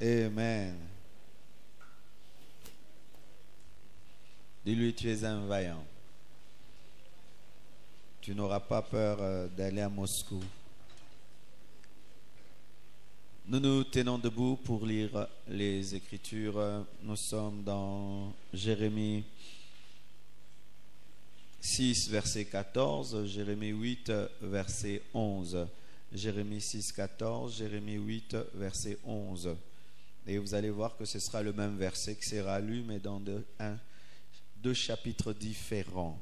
Amen. Dis-lui, tu es un vaillant. Tu n'auras pas peur euh, d'aller à Moscou. Nous nous tenons debout pour lire les Écritures. Nous sommes dans Jérémie 6, verset 14, Jérémie 8, verset 11. Jérémie 6, 14, Jérémie 8, verset 11. Et vous allez voir que ce sera le même verset qui sera lu, mais dans deux, un, deux chapitres différents.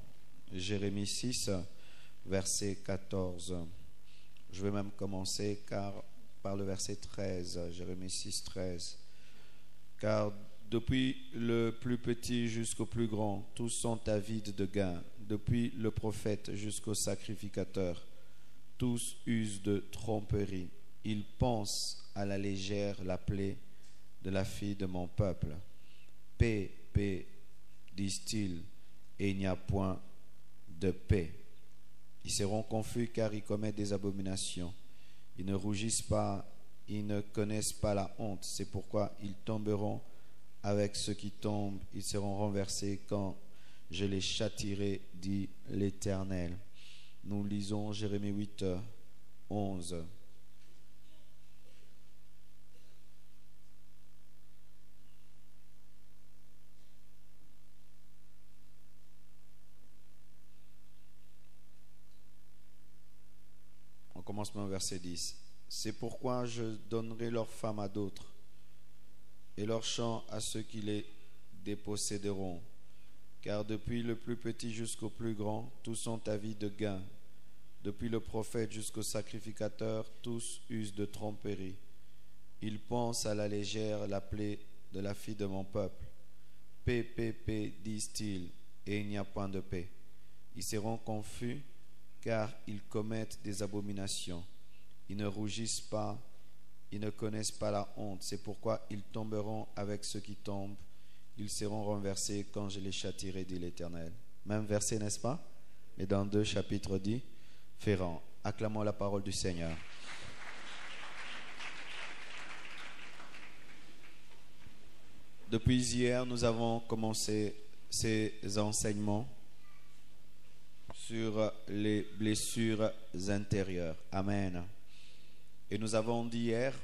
Jérémie 6, verset 14. Je vais même commencer car, par le verset 13, Jérémie 6, 13. Car depuis le plus petit jusqu'au plus grand, tous sont avides de gain. Depuis le prophète jusqu'au sacrificateur, tous usent de tromperie. Ils pensent à la légère la plaie de la fille de mon peuple. Paix, paix, disent-ils, et il n'y a point de paix. Ils seront confus car ils commettent des abominations. Ils ne rougissent pas, ils ne connaissent pas la honte. C'est pourquoi ils tomberont avec ceux qui tombent. Ils seront renversés quand je les châtirai, dit l'Éternel. Nous lisons Jérémie 8, 11. On commence par le verset 10. C'est pourquoi je donnerai leurs femmes à d'autres et leurs champs à ceux qui les déposséderont. Car depuis le plus petit jusqu'au plus grand, tous sont avis de gain. Depuis le prophète jusqu'au sacrificateur, tous usent de tromperie. Ils pensent à la légère la plaie de la fille de mon peuple. Paix, paix, paix, disent-ils, et il n'y a point de paix. Ils seront confus, car ils commettent des abominations. Ils ne rougissent pas, ils ne connaissent pas la honte. C'est pourquoi ils tomberont avec ceux qui tombent. Ils seront renversés quand je les châtirai, dit l'Éternel. Même verset, n'est-ce pas? Mais dans deux chapitres différents. Acclamons la parole du Seigneur. Depuis hier, nous avons commencé ces enseignements sur les blessures intérieures. Amen. Et nous avons dit hier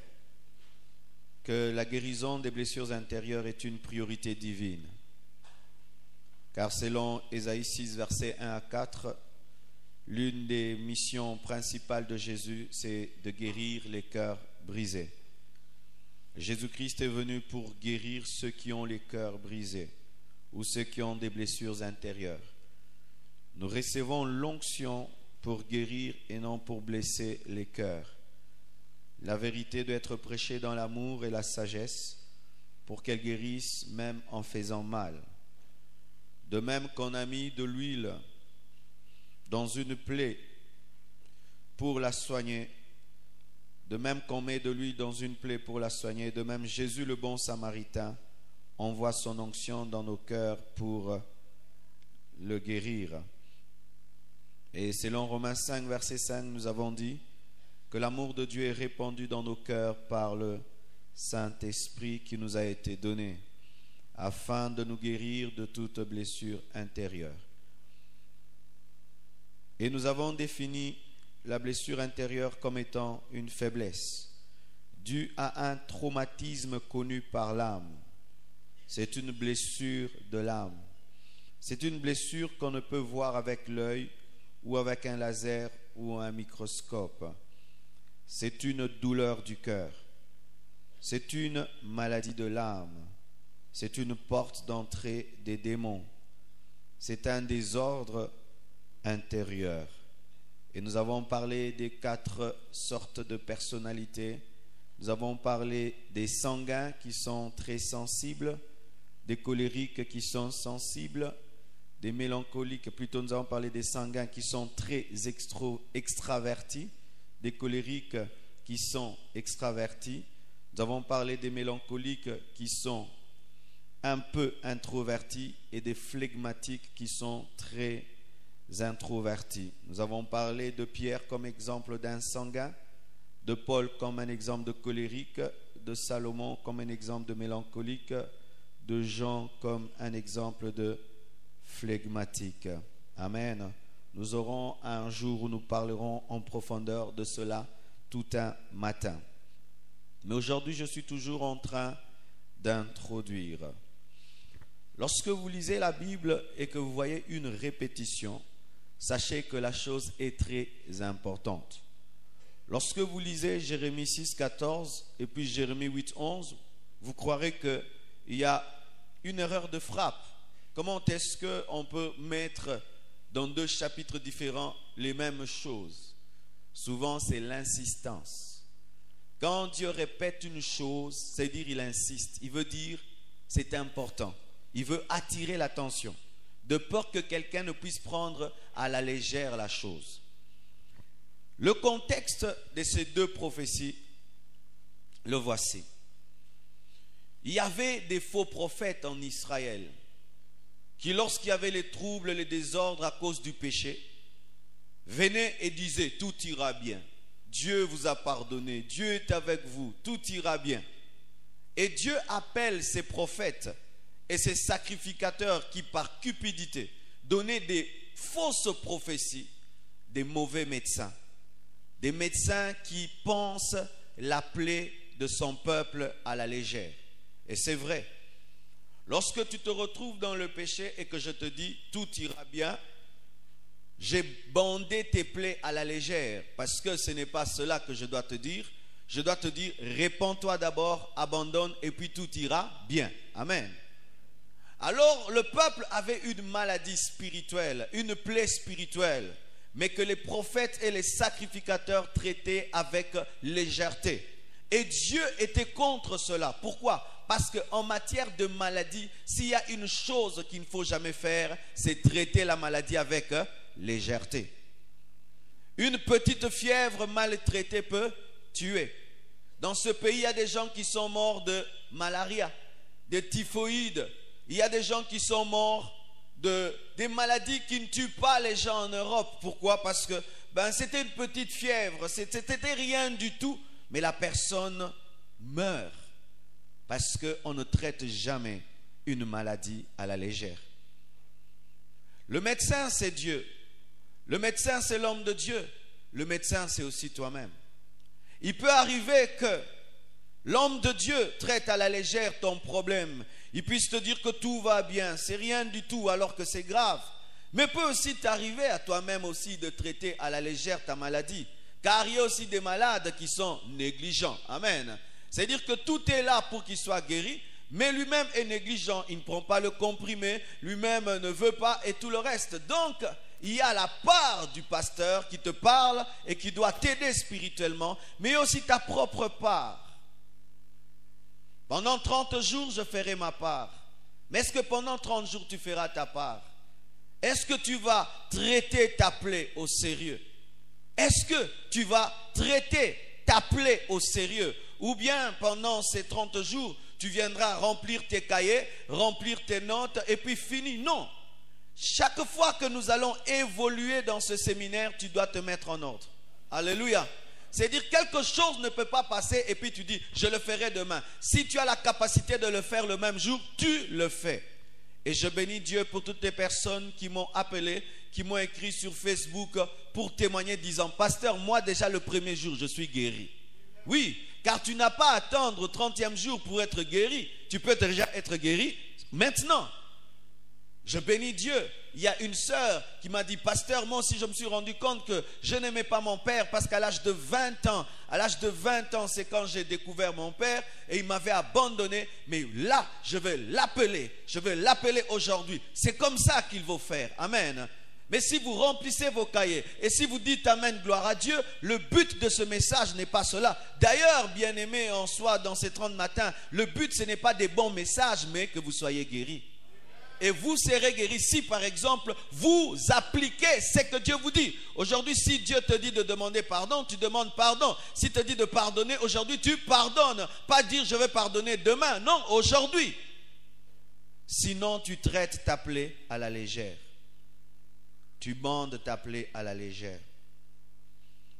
que la guérison des blessures intérieures est une priorité divine. Car selon Ésaïe 6, versets 1 à 4, l'une des missions principales de Jésus, c'est de guérir les cœurs brisés. Jésus-Christ est venu pour guérir ceux qui ont les cœurs brisés ou ceux qui ont des blessures intérieures. Nous recevons l'onction pour guérir et non pour blesser les cœurs. La vérité doit être prêchée dans l'amour et la sagesse pour qu'elle guérisse même en faisant mal. De même qu'on a mis de l'huile dans une plaie pour la soigner, de même qu'on met de l'huile dans une plaie pour la soigner, de même Jésus le bon samaritain envoie son onction dans nos cœurs pour le guérir. Et selon Romains 5, verset 5, nous avons dit que l'amour de Dieu est répandu dans nos cœurs par le Saint-Esprit qui nous a été donné, afin de nous guérir de toute blessure intérieure. Et nous avons défini la blessure intérieure comme étant une faiblesse due à un traumatisme connu par l'âme. C'est une blessure de l'âme. C'est une blessure qu'on ne peut voir avec l'œil ou avec un laser ou un microscope. C'est une douleur du cœur. C'est une maladie de l'âme. C'est une porte d'entrée des démons. C'est un désordre intérieur. Et nous avons parlé des quatre sortes de personnalités. Nous avons parlé des sanguins qui sont très sensibles, des colériques qui sont sensibles, des mélancoliques, plutôt nous avons parlé des sanguins qui sont très extravertis, des colériques qui sont extravertis. Nous avons parlé des mélancoliques qui sont un peu introvertis et des flegmatiques qui sont très introvertis. Nous avons parlé de Pierre comme exemple d'un sanguin, de Paul comme un exemple de colérique, de Salomon comme un exemple de mélancolique, de Jean comme un exemple de flegmatique. Amen. Nous aurons un jour où nous parlerons en profondeur de cela tout un matin. Mais aujourd'hui, je suis toujours en train d'introduire. Lorsque vous lisez la Bible et que vous voyez une répétition, sachez que la chose est très importante. Lorsque vous lisez Jérémie 6, 14 et puis Jérémie 8, 11, vous croirez qu'il y a une erreur de frappe. Comment est-ce qu'on peut mettre dans deux chapitres différents les mêmes choses? Souvent, c'est l'insistance. Quand Dieu répète une chose, c'est dire il insiste. Il veut dire c'est important. Il veut attirer l'attention, de peur que quelqu'un ne puisse prendre à la légère la chose. Le contexte de ces deux prophéties, le voici. Il y avait des faux prophètes en Israël qui, lorsqu'il y avait les troubles, les désordres à cause du péché, venaient et disaient, tout ira bien. Dieu vous a pardonné, Dieu est avec vous, tout ira bien. Et Dieu appelle ces prophètes et ces sacrificateurs qui, par cupidité, donnaient des fausses prophéties, des mauvais médecins. Des médecins qui pensent l'appeler de son peuple à la légère. Et c'est vrai. Lorsque tu te retrouves dans le péché et que je te dis tout ira bien, j'ai bandé tes plaies à la légère parce que ce n'est pas cela que je dois te dire. Je dois te dire, répands-toi d'abord, abandonne et puis tout ira bien. Amen. Alors le peuple avait une maladie spirituelle, une plaie spirituelle, mais que les prophètes et les sacrificateurs traitaient avec légèreté. Et Dieu était contre cela. Pourquoi? Parce qu'en matière de maladie, s'il y a une chose qu'il ne faut jamais faire, c'est traiter la maladie avec légèreté. Une petite fièvre mal traitée peut tuer. Dans ce pays, il y a des gens qui sont morts de malaria, de typhoïde, il y a des gens qui sont morts de maladies qui ne tuent pas les gens en Europe. Pourquoi? Parce que ben, c'était une petite fièvre, c'était rien du tout, mais la personne meurt parce qu'on ne traite jamais une maladie à la légère. Le médecin, c'est Dieu. Le médecin, c'est l'homme de Dieu. Le médecin, c'est aussi toi-même. Il peut arriver que l'homme de Dieu traite à la légère ton problème il puisse te dire que tout va bien, c'est rien du tout alors que c'est grave. Mais peut aussi t'arriver à toi-même aussi de traiter à la légère ta maladie. Car il y a aussi des malades qui sont négligents. Amen. C'est-à-dire que tout est là pour qu'il soit guéri, mais lui-même est négligent. Il ne prend pas le comprimé, lui-même ne veut pas et tout le reste. Donc, il y a la part du pasteur qui te parle et qui doit t'aider spirituellement, mais aussi ta propre part. Pendant 30 jours, je ferai ma part. Mais est-ce que pendant 30 jours, tu feras ta part? Est-ce que tu vas traiter ta plaie au sérieux? Est-ce que tu vas traiter ta plaie au sérieux? Ou bien pendant ces 30 jours, tu viendras remplir tes cahiers, remplir tes notes et puis fini? Non. Chaque fois que nous allons évoluer dans ce séminaire, tu dois te mettre en ordre. Alléluia. C'est-à-dire quelque chose ne peut pas passer et puis tu dis, je le ferai demain. Si tu as la capacité de le faire le même jour, tu le fais. Et je bénis Dieu pour toutes les personnes qui m'ont appelé, qui m'ont écrit sur Facebook pour témoigner disant, pasteur, moi déjà le premier jour, je suis guéri. Oui, car tu n'as pas à attendre au 30e jour pour être guéri. Tu peux déjà être guéri maintenant. Je bénis Dieu. Il y a une sœur qui m'a dit, pasteur, moi aussi je me suis rendu compte que je n'aimais pas mon père parce qu'à l'âge de 20 ans, à l'âge de 20 ans, c'est quand j'ai découvert mon père et il m'avait abandonné. Mais là, je vais l'appeler. Je vais l'appeler aujourd'hui. C'est comme ça qu'il faut faire. Amen. Mais si vous remplissez vos cahiers et si vous dites Amen, gloire à Dieu, le but de ce message n'est pas cela. D'ailleurs, bien aimé en soi, dans ces 30 matins, le but ce n'est pas des bons messages, mais que vous soyez guéris et vous serez guéris. Si par exemple vous appliquez ce que Dieu vous dit. Aujourd'hui, si Dieu te dit de demander pardon, tu demandes pardon. Si te dit de pardonner, aujourd'hui tu pardonnes. Pas dire je vais pardonner demain. Non, aujourd'hui. Sinon, tu traites ta plaie à la légère. Tu bandes ta plaie à la légère.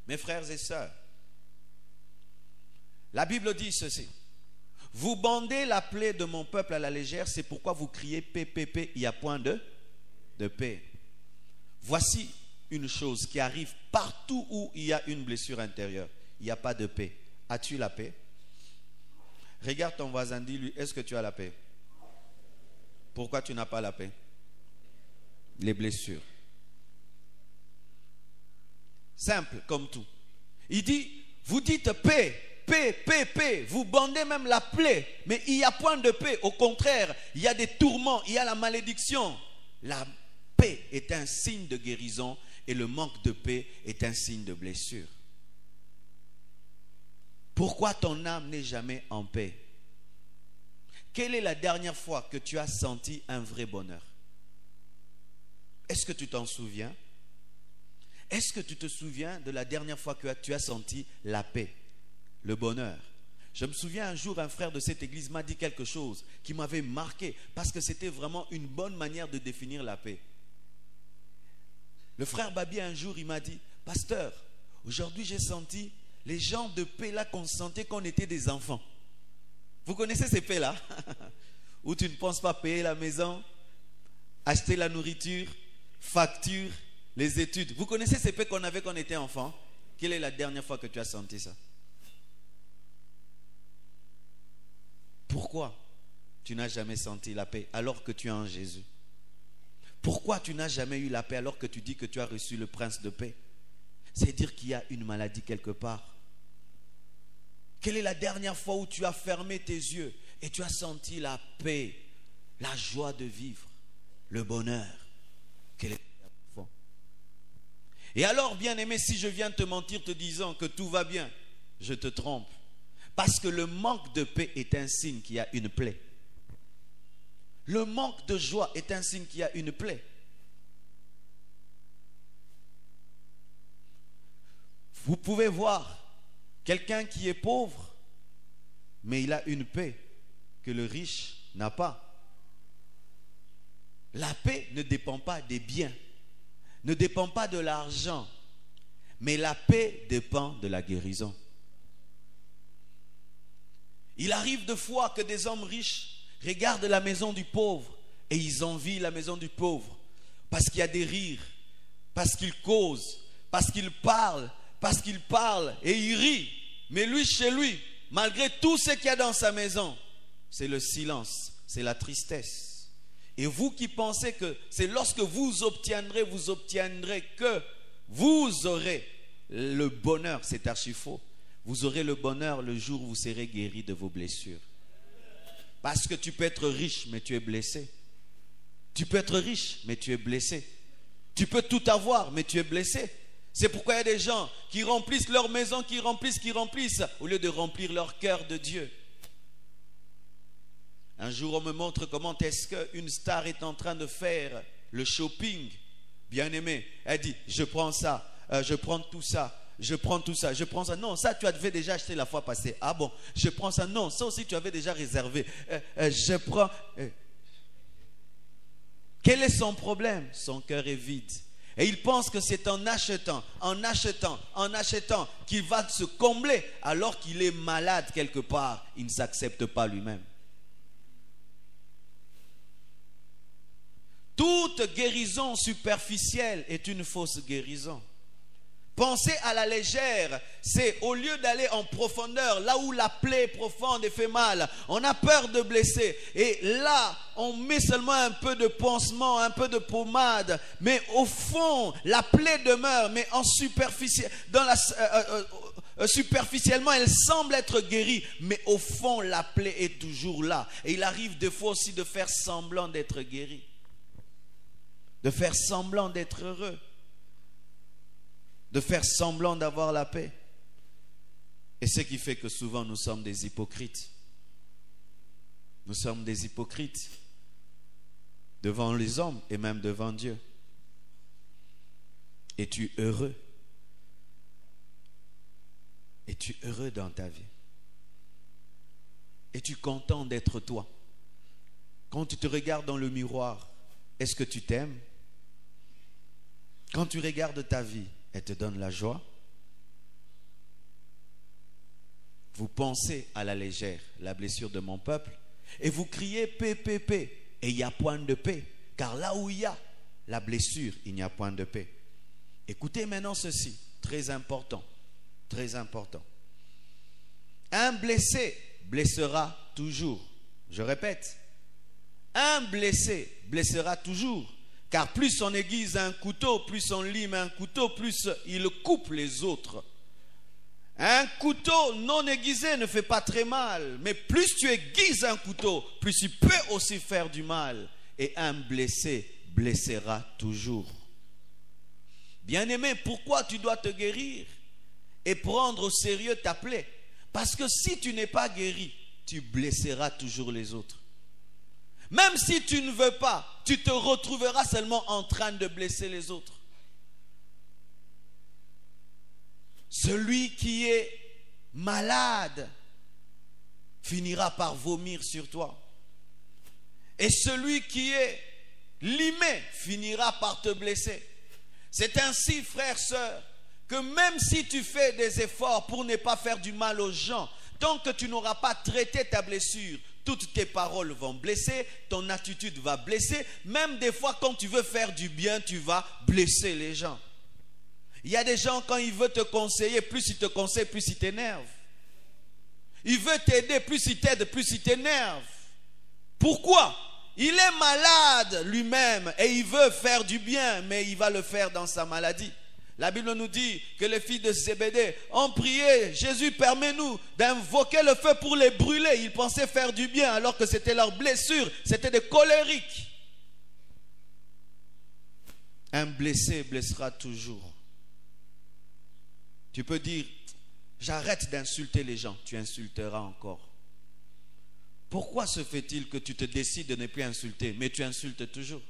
Mes frères et sœurs, la Bible dit ceci. Vous bandez la plaie de mon peuple à la légère, c'est pourquoi vous criez paix, il n'y a point de, de paix. Voici une chose qui arrive partout où il y a une blessure intérieure. Il n'y a pas de paix. As-tu la paix? Regarde ton voisin, dis-lui, est-ce que tu as la paix? Pourquoi tu n'as pas la paix? Les blessures. Simple comme tout. Il dit, vous dites paix, paix, paix, paix. Vous bandez même la plaie, mais il n'y a point de paix. Au contraire, il y a des tourments, il y a la malédiction. La paix est un signe de guérison et le manque de paix est un signe de blessure. Pourquoi ton âme n'est jamais en paix? Quelle est la dernière fois que tu as senti un vrai bonheur? Est-ce que tu t'en souviens? Est-ce que tu te souviens de la dernière fois que tu as senti la paix, le bonheur Je me souviens un jour, un frère de cette église m'a dit quelque chose qui m'avait marqué parce que c'était vraiment une bonne manière de définir la paix. Le frère Babi, un jour, il m'a dit, Pasteur, aujourd'hui j'ai senti les gens de paix là qu'on sentait qu'on était des enfants. Vous connaissez ces paix là Où tu ne penses pas payer la maison, acheter la nourriture, facture, les études. Vous connaissez ces paix qu'on avait quand on était enfant? Quelle est la dernière fois que tu as senti ça Pourquoi tu n'as jamais senti la paix alors que tu es en Jésus? Pourquoi tu n'as jamais eu la paix alors que tu dis que tu as reçu le prince de paix? C'est dire qu'il y a une maladie quelque part. Quelle est la dernière fois où tu as fermé tes yeux et tu as senti la paix, la joie de vivre, le bonheur Et alors, bien-aimé, si je viens te mentir te disant que tout va bien, je te trompe. Parce que le manque de paix est un signe qu'il y a une plaie. Le manque de joie est un signe qu'il y a une plaie. Vous pouvez voir quelqu'un qui est pauvre, mais il a une paix que le riche n'a pas. La paix ne dépend pas des biens, ne dépend pas de l'argent, mais la paix dépend de la guérison. Il arrive de fois que des hommes riches Regarde la maison du pauvre et ils envient la maison du pauvre parce qu'il y a des rires, parce qu'il cause, parce qu'il parle, parce qu'il parle et il rit. Mais lui, chez lui, malgré tout ce qu'il y a dans sa maison, c'est le silence, c'est la tristesse. Et vous qui pensez que c'est lorsque vous obtiendrez, vous obtiendrez que vous aurez le bonheur, c'est archi faux. Vous aurez le bonheur le jour où vous serez guéri de vos blessures. Parce que tu peux être riche, mais tu es blessé. Tu peux être riche, mais tu es blessé. Tu peux tout avoir, mais tu es blessé. C'est pourquoi il y a des gens qui remplissent leur maison, qui remplissent, qui remplissent, au lieu de remplir leur cœur de Dieu. Un jour, on me montre comment est-ce qu'une star est en train de faire le shopping. Bien aimé, elle dit, je prends ça, euh, je prends tout ça, je prends tout ça, je prends ça. Non, ça tu avais déjà acheté la fois passée. Ah bon, je prends ça. Non, ça aussi tu avais déjà réservé. Euh, euh, je prends. Euh. Quel est son problème? Son cœur est vide. Et il pense que c'est en achetant, en achetant, en achetant qu'il va se combler alors qu'il est malade quelque part. Il ne s'accepte pas lui-même. Toute guérison superficielle est une fausse guérison. Penser à la légère, c'est au lieu d'aller en profondeur, là où la plaie profonde et fait mal, on a peur de blesser. Et là, on met seulement un peu de pansement, un peu de pommade. Mais au fond, la plaie demeure, mais en superficie, dans la, euh, euh, euh, superficiellement, elle semble être guérie, mais au fond, la plaie est toujours là. Et il arrive des fois aussi de faire semblant d'être guéri, de faire semblant d'être heureux de faire semblant d'avoir la paix. Et ce qui fait que souvent nous sommes des hypocrites. Nous sommes des hypocrites devant les hommes et même devant Dieu. Es-tu heureux? Es-tu heureux dans ta vie? Es-tu content d'être toi? Quand tu te regardes dans le miroir, est-ce que tu t'aimes? Quand tu regardes ta vie, elle te donne la joie vous pensez à la légère la blessure de mon peuple et vous criez paix, paix, paix, et il n'y a point de paix. Car là où il y a la blessure, il n'y a point de paix. Écoutez maintenant ceci, très important, très important. Un blessé blessera toujours. Je répète, un blessé blessera toujours. Car plus on aiguise un couteau, plus on lime un couteau, plus il coupe les autres. Un couteau non aiguisé ne fait pas très mal, mais plus tu aiguises un couteau, plus il peut aussi faire du mal. Et un blessé blessera toujours. Bien-aimé, pourquoi tu dois te guérir et prendre au sérieux ta plaie? Parce que si tu n'es pas guéri, tu blesseras toujours les autres. Même si tu ne veux pas, tu te retrouveras seulement en train de blesser les autres. Celui qui est malade finira par vomir sur toi. Et celui qui est limé finira par te blesser. C'est ainsi, frères, sœurs, que même si tu fais des efforts pour ne pas faire du mal aux gens, tant que tu n'auras pas traité ta blessure, toutes tes paroles vont blesser, ton attitude va blesser. Même des fois, quand tu veux faire du bien, tu vas blesser les gens. Il y a des gens, quand ils veulent te conseiller, plus ils te conseillent, plus ils t'énervent. Il veut t'aider, plus il t'aide, plus il t'énerve. Pourquoi? Il est malade lui-même et il veut faire du bien, mais il va le faire dans sa maladie. La Bible nous dit que les filles de Zébédée ont prié, Jésus permet-nous d'invoquer le feu pour les brûler. Ils pensaient faire du bien alors que c'était leur blessure, c'était des colériques. Un blessé blessera toujours. Tu peux dire, j'arrête d'insulter les gens, tu insulteras encore. Pourquoi se fait-il que tu te décides de ne plus insulter, mais tu insultes toujours?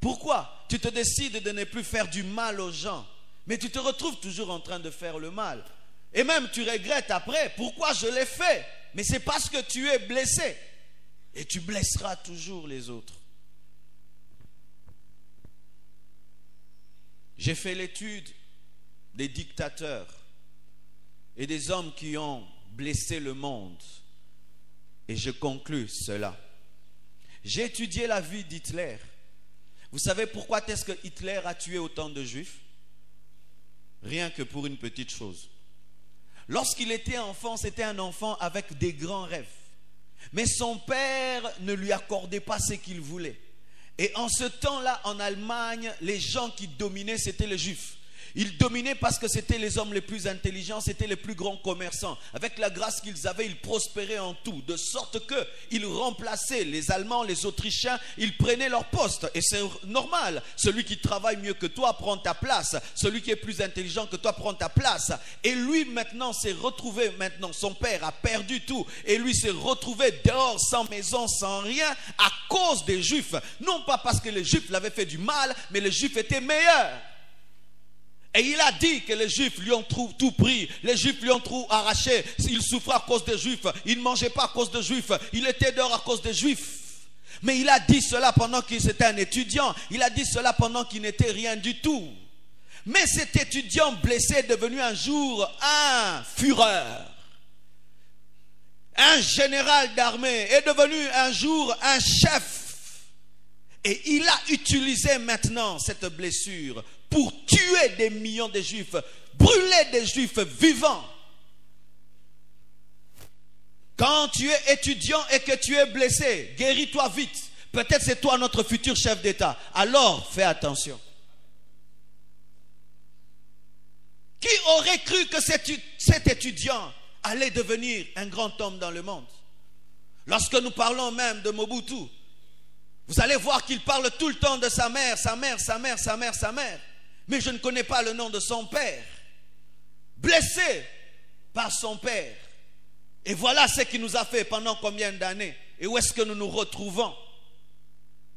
Pourquoi tu te décides de ne plus faire du mal aux gens, mais tu te retrouves toujours en train de faire le mal? Et même tu regrettes après, pourquoi je l'ai fait? Mais c'est parce que tu es blessé. Et tu blesseras toujours les autres. J'ai fait l'étude des dictateurs et des hommes qui ont blessé le monde. Et je conclus cela. J'ai étudié la vie d'Hitler. Vous savez pourquoi est-ce que Hitler a tué autant de juifs? Rien que pour une petite chose. Lorsqu'il était enfant, c'était un enfant avec des grands rêves. Mais son père ne lui accordait pas ce qu'il voulait. Et en ce temps-là, en Allemagne, les gens qui dominaient, c'était les juifs. Ils dominaient parce que c'était les hommes les plus intelligents, c'était les plus grands commerçants. Avec la grâce qu'ils avaient, ils prospéraient en tout, de sorte qu'ils remplaçaient les Allemands, les Autrichiens, ils prenaient leur poste. Et c'est normal. Celui qui travaille mieux que toi prend ta place. Celui qui est plus intelligent que toi prend ta place. Et lui maintenant s'est retrouvé, maintenant son père a perdu tout. Et lui s'est retrouvé dehors, sans maison, sans rien, à cause des Juifs. Non pas parce que les Juifs l'avaient fait du mal, mais les Juifs étaient meilleurs. Et il a dit que les Juifs lui ont tout pris, les Juifs lui ont tout arraché, il souffrait à cause des Juifs, il ne mangeait pas à cause des Juifs, il était dehors à cause des Juifs. Mais il a dit cela pendant qu'il était un étudiant, il a dit cela pendant qu'il n'était rien du tout. Mais cet étudiant blessé est devenu un jour un fureur. Un général d'armée est devenu un jour un chef. Et il a utilisé maintenant cette blessure pour tuer des millions de juifs, brûler des juifs vivants. Quand tu es étudiant et que tu es blessé, guéris-toi vite. Peut-être c'est toi notre futur chef d'État. Alors fais attention. Qui aurait cru que cet étudiant allait devenir un grand homme dans le monde? Lorsque nous parlons même de Mobutu, vous allez voir qu'il parle tout le temps de sa mère, sa mère, sa mère, sa mère, sa mère mais je ne connais pas le nom de son père. Blessé par son père. Et voilà ce qu'il nous a fait pendant combien d'années. Et où est-ce que nous nous retrouvons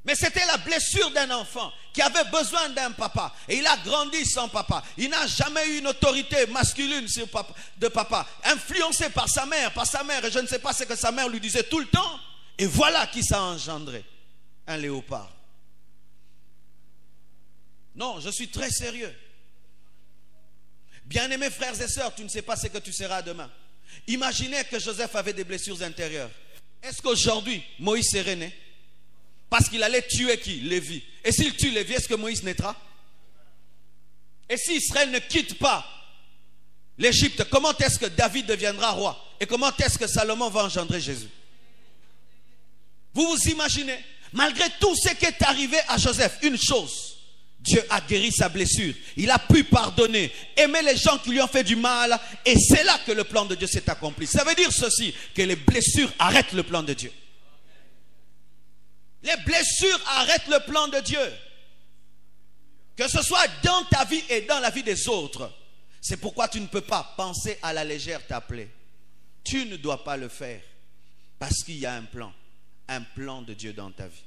mais c'était la blessure d'un enfant qui avait besoin d'un papa. Et il a grandi sans papa. Il n'a jamais eu une autorité masculine sur papa, de papa. Influencé par sa mère, par sa mère. Et je ne sais pas ce que sa mère lui disait tout le temps. Et voilà qui s'est engendré. Un léopard. Non, je suis très sérieux. Bien-aimés frères et sœurs, tu ne sais pas ce que tu seras demain. Imaginez que Joseph avait des blessures intérieures. Est-ce qu'aujourd'hui, Moïse serait né Parce qu'il allait tuer qui? Lévi. Et s'il tue Lévi, est-ce que Moïse naîtra? Et si Israël ne quitte pas l'Égypte, comment est-ce que David deviendra roi? Et comment est-ce que Salomon va engendrer Jésus? Vous vous imaginez Malgré tout ce qui est arrivé à Joseph, une chose, Dieu a guéri sa blessure. Il a pu pardonner, aimer les gens qui lui ont fait du mal. Et c'est là que le plan de Dieu s'est accompli. Ça veut dire ceci, que les blessures arrêtent le plan de Dieu. Les blessures arrêtent le plan de Dieu. Que ce soit dans ta vie et dans la vie des autres. C'est pourquoi tu ne peux pas penser à la légère t'appeler. Tu ne dois pas le faire. Parce qu'il y a un plan. Un plan de Dieu dans ta vie.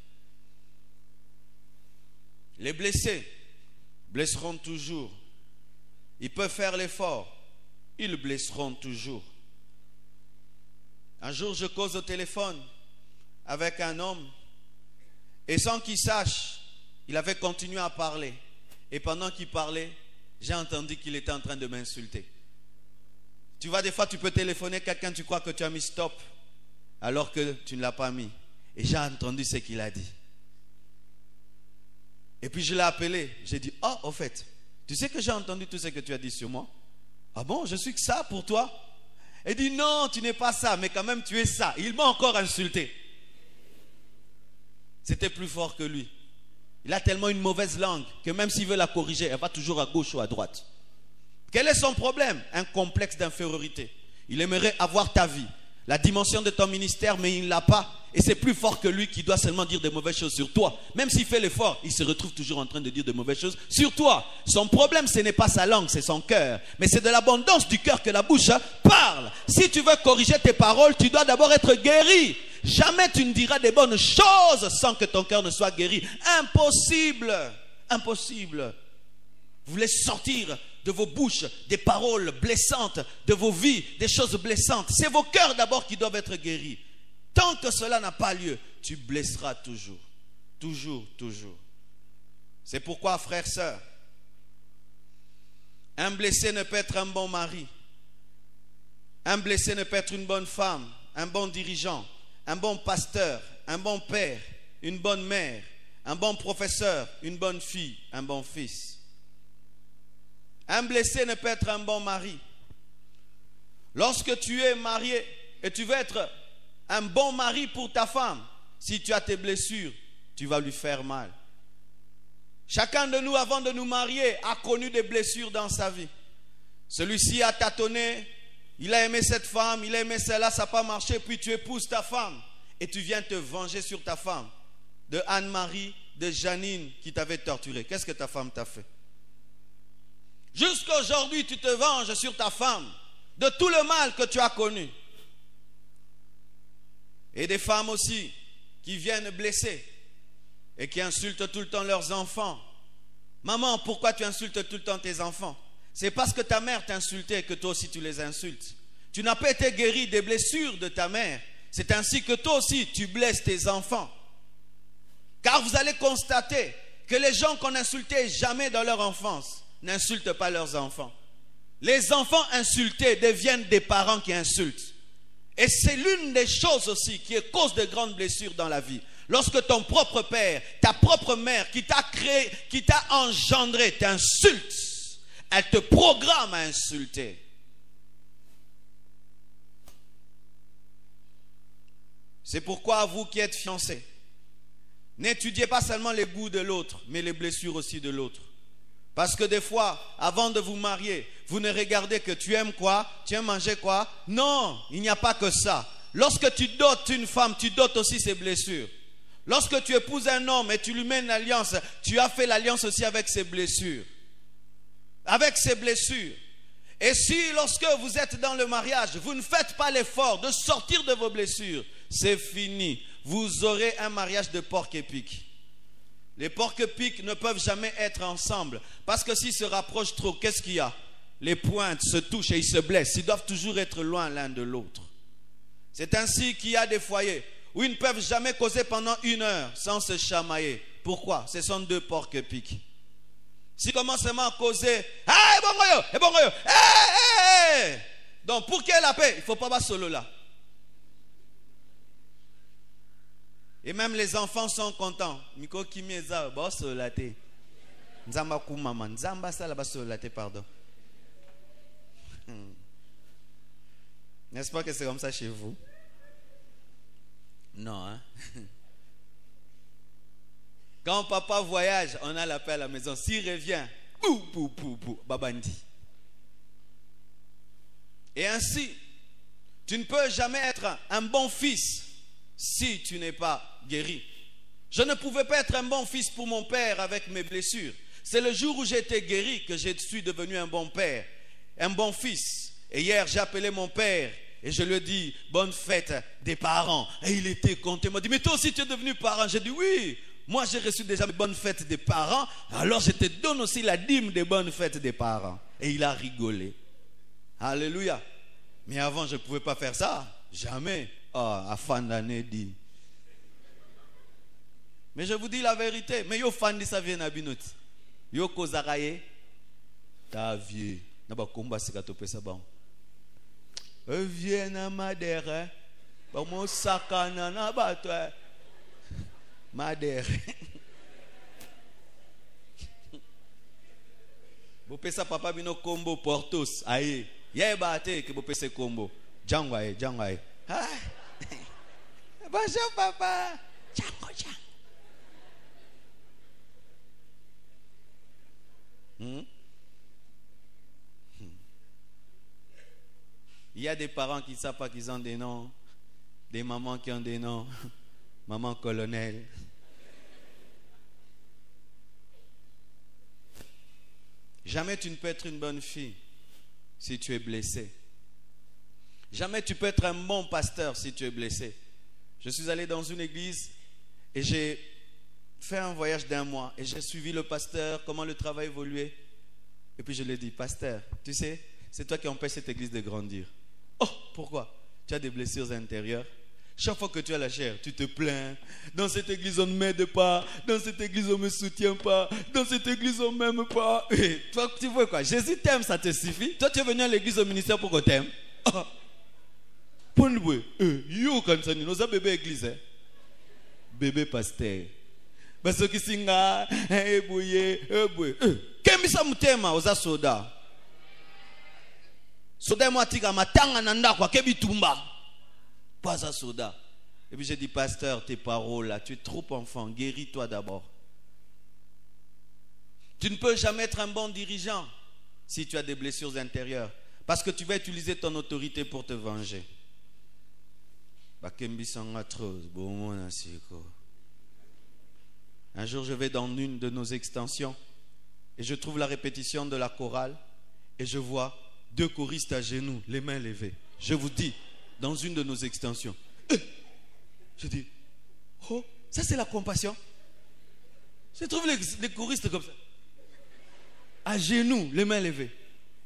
Les blessés blesseront toujours. Ils peuvent faire l'effort. Ils blesseront toujours. Un jour, je cause au téléphone avec un homme et sans qu'il sache, il avait continué à parler. Et pendant qu'il parlait, j'ai entendu qu'il était en train de m'insulter. Tu vois, des fois, tu peux téléphoner quelqu'un, tu crois que tu as mis stop, alors que tu ne l'as pas mis. Et j'ai entendu ce qu'il a dit. Et puis je l'ai appelé. J'ai dit, oh, au fait, tu sais que j'ai entendu tout ce que tu as dit sur moi? Ah bon, je suis que ça pour toi? Il dit, non, tu n'es pas ça, mais quand même tu es ça. Il m'a encore insulté. C'était plus fort que lui. Il a tellement une mauvaise langue que même s'il veut la corriger, elle va toujours à gauche ou à droite. Quel est son problème? Un complexe d'infériorité. Il aimerait avoir ta vie, la dimension de ton ministère, mais il ne l'a pas. Et c'est plus fort que lui qui doit seulement dire de mauvaises choses sur toi. Même s'il fait l'effort, il se retrouve toujours en train de dire de mauvaises choses sur toi. Son problème, ce n'est pas sa langue, c'est son cœur. Mais c'est de l'abondance du cœur que la bouche parle. Si tu veux corriger tes paroles, tu dois d'abord être guéri. Jamais tu ne diras des bonnes choses sans que ton cœur ne soit guéri. Impossible. Impossible. Vous voulez sortir de vos bouches des paroles blessantes, de vos vies des choses blessantes. C'est vos cœurs d'abord qui doivent être guéris. Tant que cela n'a pas lieu, tu blesseras toujours. Toujours, toujours. C'est pourquoi, frères, sœurs, un blessé ne peut être un bon mari. Un blessé ne peut être une bonne femme, un bon dirigeant, un bon pasteur, un bon père, une bonne mère, un bon professeur, une bonne fille, un bon fils. Un blessé ne peut être un bon mari. Lorsque tu es marié et tu veux être un bon mari pour ta femme, si tu as tes blessures, tu vas lui faire mal. Chacun de nous, avant de nous marier, a connu des blessures dans sa vie. Celui-ci a tâtonné, il a aimé cette femme, il a aimé celle-là, ça n'a pas marché, puis tu épouses ta femme et tu viens te venger sur ta femme. De Anne-Marie, de Janine qui t'avait torturé. Qu'est-ce que ta femme t'a fait? Jusqu'à aujourd'hui, tu te venges sur ta femme de tout le mal que tu as connu. Et des femmes aussi qui viennent blesser et qui insultent tout le temps leurs enfants. Maman, pourquoi tu insultes tout le temps tes enfants? C'est parce que ta mère t'a insulté que toi aussi tu les insultes. Tu n'as pas été guéri des blessures de ta mère. C'est ainsi que toi aussi tu blesses tes enfants. Car vous allez constater que les gens qu'on insultait jamais dans leur enfance n'insultent pas leurs enfants. Les enfants insultés deviennent des parents qui insultent. Et c'est l'une des choses aussi qui est cause de grandes blessures dans la vie. Lorsque ton propre père, ta propre mère qui t'a créé, qui t'a engendré, t'insulte, elle te programme à insulter. C'est pourquoi vous qui êtes fiancés, n'étudiez pas seulement les goûts de l'autre, mais les blessures aussi de l'autre. Parce que des fois, avant de vous marier, vous ne regardez que tu aimes quoi, tu aimes manger quoi. Non, il n'y a pas que ça. Lorsque tu dotes une femme, tu dotes aussi ses blessures. Lorsque tu épouses un homme et tu lui mets une alliance, tu as fait l'alliance aussi avec ses blessures. Avec ses blessures. Et si lorsque vous êtes dans le mariage, vous ne faites pas l'effort de sortir de vos blessures, c'est fini. Vous aurez un mariage de porc épique. Les porcs-pics ne peuvent jamais être ensemble. Parce que s'ils se rapprochent trop, qu'est-ce qu'il y a? Les pointes se touchent et ils se blessent. Ils doivent toujours être loin l'un de l'autre. C'est ainsi qu'il y a des foyers où ils ne peuvent jamais causer pendant une heure sans se chamailler. Pourquoi? Ce sont deux porcs-pics. S'ils commencent à causer, ah, bon, bon, bon, Donc, pour qu'il y ait la paix, il ne faut pas avoir solo là. Et même les enfants sont contents. Miko Kimieza, boss laté. Nzamba kumama, nzamba sala laté, pardon. Hmm. N'est-ce pas que c'est comme ça chez vous? Non, hein? Quand papa voyage, on a la paix à la maison. S'il revient, bou, bou, bou, bou, babandi. Et ainsi, tu ne peux jamais être un bon fils si tu n'es pas guéri. Je ne pouvais pas être un bon fils pour mon père avec mes blessures. C'est le jour où j'ai été guéri que je suis devenu un bon père, un bon fils. Et hier, j'ai appelé mon père et je lui ai dit, bonne fête des parents. Et il était content. Il m'a dit, mais toi aussi tu es devenu parent. J'ai dit, oui, moi j'ai reçu déjà les bonnes fêtes des parents. Alors je te donne aussi la dîme des bonnes fêtes des parents. Et il a rigolé. Alléluia. Mais avant, je ne pouvais pas faire ça. Jamais. Oh, à fin d'année, dit. Mais je vous dis la vérité. Mais yo fan ça vient à binot. Yo kozaraye. Ta vie. Naba komba sikato pesa bon. Viens à Madère. Ba mo sakana na bato. Madère. bopesa papa bino kombo portos aye yeba te ke bopesa kombo jango aye jango aye bonjour papa jango jango Il y a des parents qui ne savent pas qu'ils ont des noms, des mamans qui ont des noms, maman colonel. Jamais tu ne peux être une bonne fille si tu es blessé. Jamais tu peux être un bon pasteur si tu es blessé. Je suis allé dans une église et j'ai fait un voyage d'un mois et j'ai suivi le pasteur, comment le travail évoluait. Et puis je lui ai dit, pasteur, tu sais, c'est toi qui empêches cette église de grandir. Oh, pourquoi? Tu as des blessures intérieures. Chaque fois que tu as la chair, tu te plains. Dans cette église, on ne m'aide pas. Dans cette église, on ne me soutient pas. Dans cette église, on ne m'aime pas. Et toi, tu vois quoi? Jésus t'aime, ça te suffit? Toi, tu es venu à l'église au ministère pour qu'on t'aime? Oh. Yo, quand ça, nous avons bébé église. Bébé pasteur basokisinga ebuye ebwe kembisa mutema oza soda. Soda mo atika matanga na ndako akebi soda. Et puis j'ai dit pasteur tes paroles là tu es trop enfant guéris-toi d'abord. Tu ne peux jamais être un bon dirigeant si tu as des blessures intérieures parce que tu vas utiliser ton autorité pour te venger. Bakembisanga trop bomona siko un jour, je vais dans une de nos extensions et je trouve la répétition de la chorale et je vois deux choristes à genoux, les mains levées. Je vous dis, dans une de nos extensions, je dis, oh, ça c'est la compassion. Je trouve les, choristes comme ça, à genoux, les mains levées.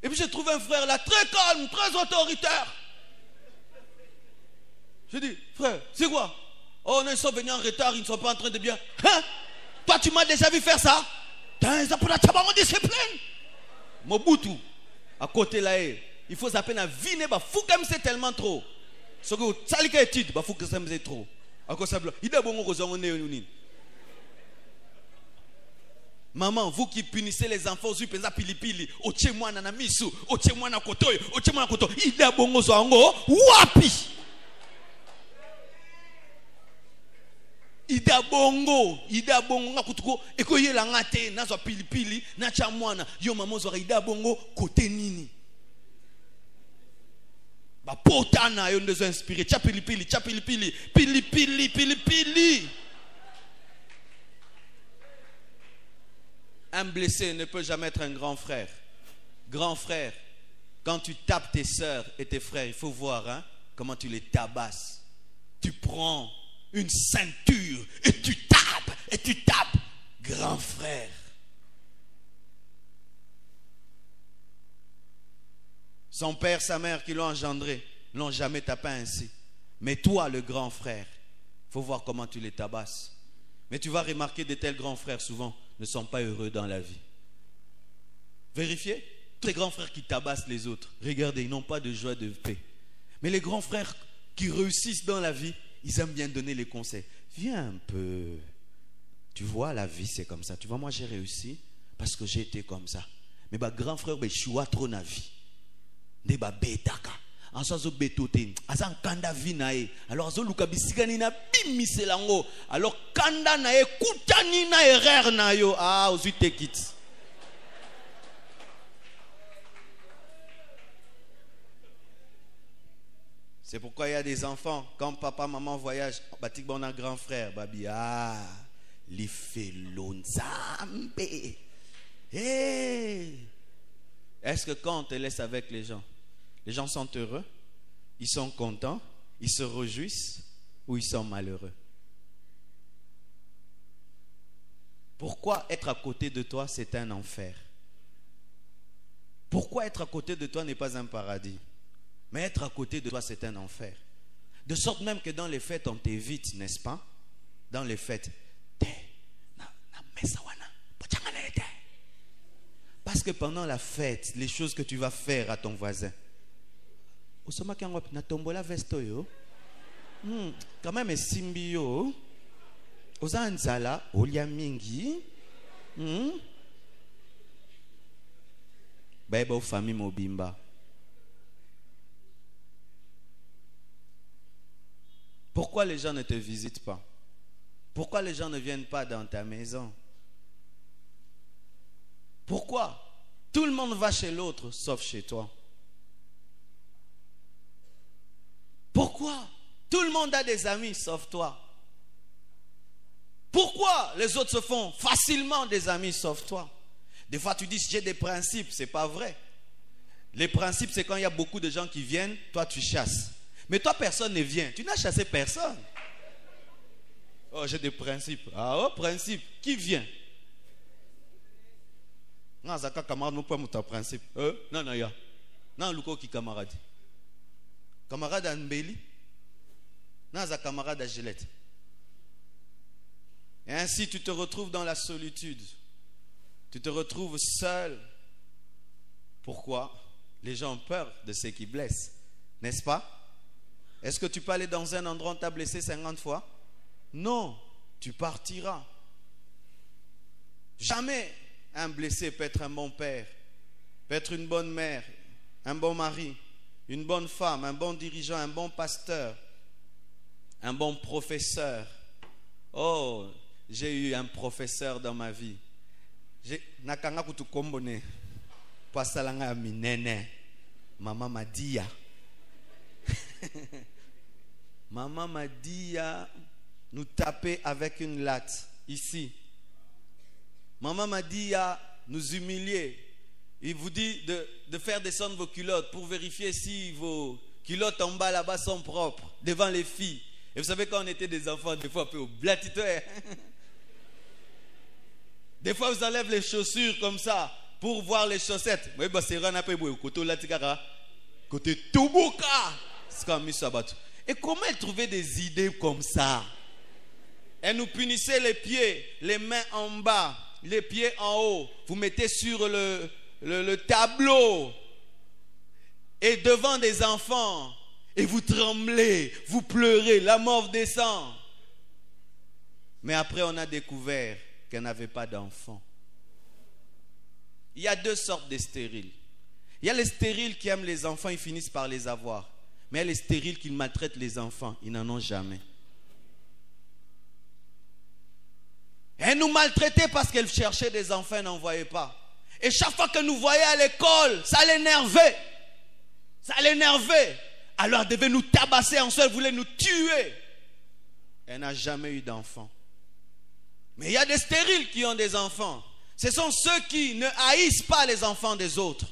Et puis je trouve un frère là, très calme, très autoritaire. Je dis, frère, c'est quoi? Oh, ils sont venus en retard, ils ne sont pas en train de bien. Hein? Toi, tu m'as déjà vu faire ça discipline. Mobutu, à côté là, il faut à peine à viner, bah, fou comme c'est tellement trop. Ce que ça les étude, bah, fou que c'est trop. À il est bon Maman, vous qui punissez les enfants, vous pensez pilipili, oche mwana na misu, kotoyo, oche mwana kotoyo, il est bon wapi? Ida bongo ida bongo nga kutuko ekoyelanga te nazwa pilipili mwana. Yo mama ozwaka ida bongo kote nini? Bapota na yo nde ezoinspire tya pilipili tya pilipili pilipili pilipili un blessé ne peut jamais être un grand frère. Grand frère quand tu tapes tes soeurs et tes frères il faut voir hein, comment tu les tabasses. Tu prends une ceinture et tu tapes et tu tapes, grand frère. Son père, sa mère qui l'ont engendré, n'ont jamais tapé ainsi. Mais toi, le grand frère, faut voir comment tu les tabasses. Mais tu vas remarquer de tels grands frères souvent ne sont pas heureux dans la vie. Vérifiez. Tous les grands frères qui tabassent les autres, regardez, ils n'ont pas de joie de paix. Mais les grands frères qui réussissent dans la vie, ils aiment bien donner les conseils. Viens un peu. Tu vois, la vie, c'est comme ça. Tu vois, moi, j'ai réussi parce que j'ai été comme ça. Mais ma grand frère, je suis trop na vie. Ne ba betaka. anso azobeto te aza nkanda vi na ye alors azoluka bisika nini abimisela yango alors kanda na ye ekutani na erreur na yo ah ozwi te C'est pourquoi il y a des enfants, quand papa, maman voyage, batik bon un grand frère, babi, ah. Hey. Est-ce que quand on te laisse avec les gens, les gens sont heureux, ils sont contents, ils se réjouissent ou ils sont malheureux? Pourquoi être à côté de toi, c'est un enfer? Pourquoi être à côté de toi n'est pas un paradis? Mais être à côté de toi, c'est un enfer. De sorte même que dans les fêtes, on t'évite, n'est-ce pas? Dans les fêtes. Parce que pendant la fête, les choses que tu vas faire à ton voisin. Hmm, quand même esimbi yo oza nzala hmm? mobimba Pourquoi les gens ne te visitent pas? Pourquoi les gens ne viennent pas dans ta maison? Pourquoi Tout le monde va chez l'autre sauf chez toi? Pourquoi Tout le monde a des amis sauf toi? Pourquoi les autres se font facilement des amis sauf toi? Des fois tu dis j'ai des principes, c'est pas vrai. Les principes c'est quand il y a beaucoup de gens qui viennent, toi tu chasses. Mais toi, personne ne vient. Tu n'as chassé personne. Oh, j'ai des principes. Ah, oh, principe. Qui vient? Non, Zaka camarade, nous pas mon principe. Euh? Non, non, ya. Non, Luko qui camarade. Camarade Anbeli. Non, Zaka camarade Gillette. Et ainsi, tu te retrouves dans la solitude. Tu te retrouves seul. Pourquoi? Les gens ont peur de ceux qui blessent. N'est-ce pas? Est-ce que tu peux aller dans un endroit où tu as blessé 50 fois? Non, tu partiras. Jamais un blessé peut être un bon père, peut être une bonne mère, un bon mari, une bonne femme, un bon dirigeant, un bon pasteur, un bon professeur. Oh, j'ai eu un professeur dans ma vie. Maman m'a dit Maman m'a dit à nous taper avec une latte ici. Maman m'a dit à nous humilier. Il vous dit de, de, faire descendre vos culottes pour vérifier si vos culottes en bas là-bas sont propres devant les filles. Et vous savez, quand on était des enfants, des fois, un peu au Des fois, vous enlèvez les chaussures comme ça pour voir les chaussettes. Oui, bah, c'est un peu côté Côté Tubuka. Et comment elle trouvait des idées comme ça? Elle nous punissait les pieds, les mains en bas, les pieds en haut. Vous mettez sur le, le, tableau et devant des enfants et vous tremblez, vous pleurez, la mort descend. Mais après, on a découvert qu'elle n'avait pas d'enfants. Il y a deux sortes de stériles. Il y a les stériles qui aiment les enfants, ils finissent par les avoir. Mais elle est stérile qu'ils maltraitent les enfants. Ils n'en ont jamais. Elle nous maltraitait parce qu'elle cherchait des enfants, elle n'en voyait pas. Et chaque fois qu'elle nous voyait à l'école, ça l'énervait. Ça l'énervait. Alors elle devait nous tabasser en elle voulait nous tuer. Elle n'a jamais eu d'enfant. Mais il y a des stériles qui ont des enfants. Ce sont ceux qui ne haïssent pas les enfants des autres.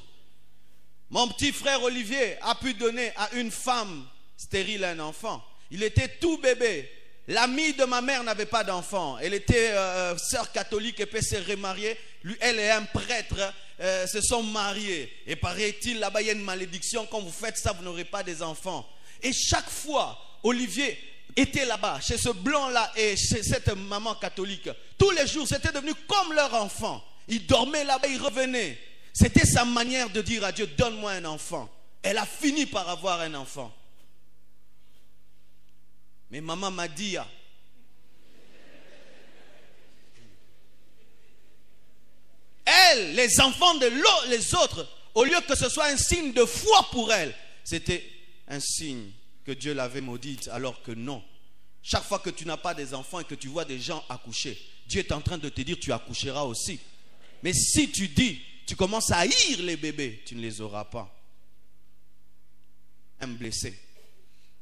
Mon petit frère Olivier a pu donner à une femme stérile un enfant. Il était tout bébé. L'amie de ma mère n'avait pas d'enfant. Elle était euh, sœur catholique et peut se remarier. Lui, elle est un prêtre, euh, se sont mariés. Et paraît-il, là-bas, il y a une malédiction. Quand vous faites ça, vous n'aurez pas des enfants. Et chaque fois, Olivier était là-bas, chez ce blanc-là et chez cette maman catholique. Tous les jours, c'était devenu comme leur enfant. Ils dormaient là-bas, ils revenaient. C'était sa manière de dire à Dieu, donne-moi un enfant. Elle a fini par avoir un enfant. Mais maman m'a dit, ah, elle, les enfants de les autres, au lieu que ce soit un signe de foi pour elle, c'était un signe que Dieu l'avait maudite, alors que non. Chaque fois que tu n'as pas des enfants et que tu vois des gens accoucher, Dieu est en train de te dire tu accoucheras aussi. Mais si tu dis, tu commences à haïr les bébés, tu ne les auras pas. Un blessé,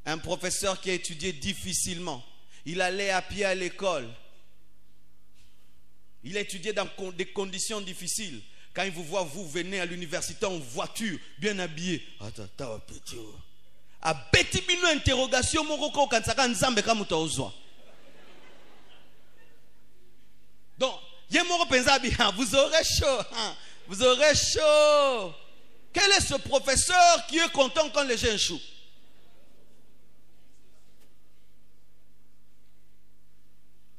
un professeur qui a étudié difficilement, il allait à pied à l'école, il a étudié dans des conditions difficiles. Quand il vous voit, vous venez à l'université en voiture, bien habillé. abeti bino interrogation moko kokanisaka nzambe ka moto ozwa donc bien vous aurez chaud hein? Vous aurez chaud quel est ce professeur qui est content quand les gens échouent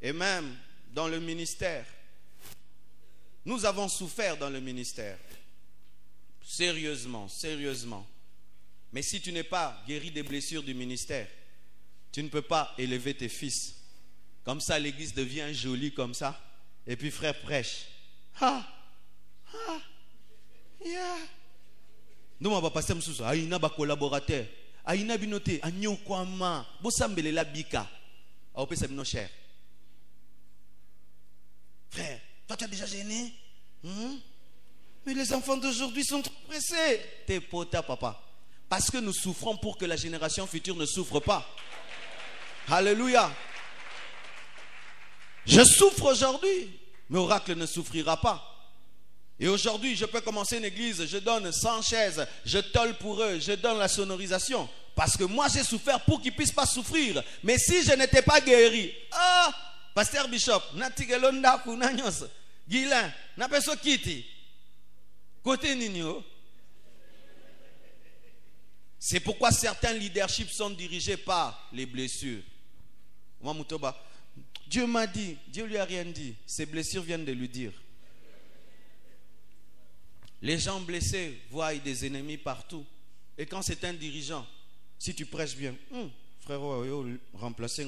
et même dans le ministère nous avons souffert dans le ministère. Sérieusement, sérieusement. Mais si tu n'es pas guéri des blessures du ministère, tu ne peux pas élever tes fils. Comme ça, l'église devient jolie comme ça. Et puis frère prêche. Ah, ah, yeah. Nous, on va passer à Aïna ba collaborateur. Aïna binote. Agnon kwama. Bosambele la bika. Aopé sa bino cher. Frère, toi, tu as déjà gêné? Hmm? Mais les enfants d'aujourd'hui sont trop pressés. T'es pota, papa. Parce que nous souffrons pour que la génération future ne souffre pas. Alléluia. Je souffre aujourd'hui, mais Oracle ne souffrira pas. Et aujourd'hui, je peux commencer une église, je donne 100 chaises, je tolle pour eux, je donne la sonorisation. Parce que moi, j'ai souffert pour qu'ils ne puissent pas souffrir. Mais si je n'étais pas guéri, ah, Pasteur Bishop, Guilain, napeso kiti. Côté Nino. C'est pourquoi certains leaderships sont dirigés par les blessures. Dieu m'a dit, Dieu lui a rien dit. Ces blessures viennent de lui dire. Les gens blessés voient des ennemis partout. Et quand c'est un dirigeant, si tu prêches bien, hum, frère, remplacer,